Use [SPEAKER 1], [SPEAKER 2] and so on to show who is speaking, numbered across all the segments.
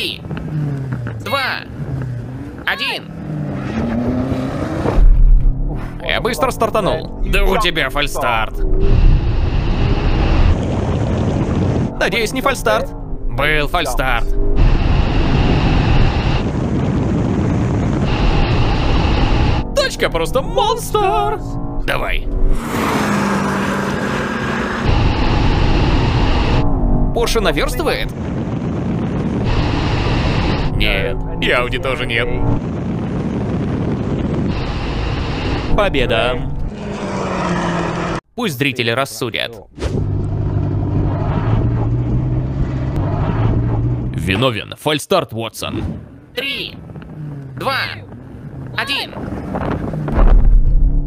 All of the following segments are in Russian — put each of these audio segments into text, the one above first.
[SPEAKER 1] Три, два, один.
[SPEAKER 2] Я быстро стартанул.
[SPEAKER 1] Да у тебя фальстарт.
[SPEAKER 2] Надеюсь, не фальстарт.
[SPEAKER 1] Был фальстарт.
[SPEAKER 2] Тачка просто монстр.
[SPEAKER 1] Давай.
[SPEAKER 2] Порше наверстывает?
[SPEAKER 1] Нет. И Ауди тоже нет.
[SPEAKER 2] Победа. Пусть зрители рассудят. Виновен. Фальстарт, Уотсон.
[SPEAKER 1] Три, два, один.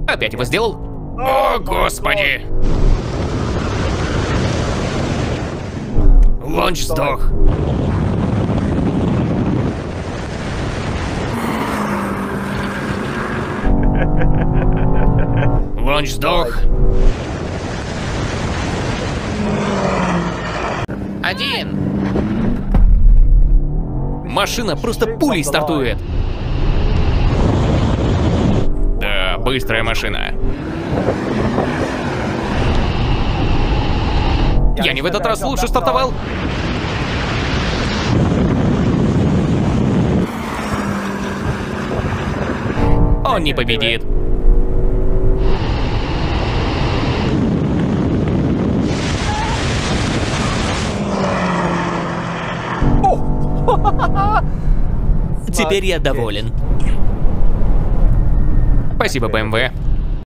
[SPEAKER 2] Опять его сделал?
[SPEAKER 1] О, господи! Лонч сдох. Лонч сдох. Один.
[SPEAKER 2] Машина просто пулей стартует.
[SPEAKER 1] Да, быстрая машина.
[SPEAKER 2] Я не в этот раз лучше стартовал. Он не победит. Теперь я доволен. Спасибо, БМВ.